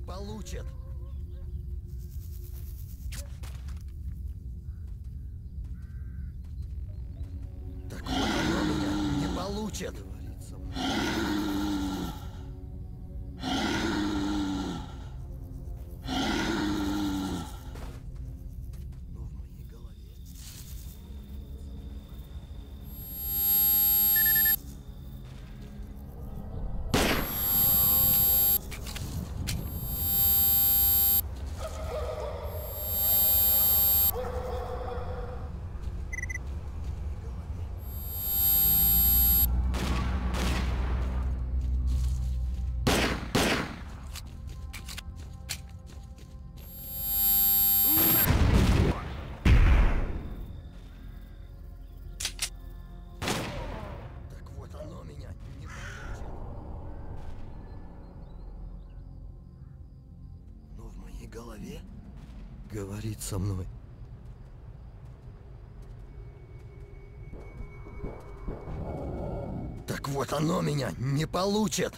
получит. Так вот меня не получит. Голове говорит со мной. Так вот оно меня не получит.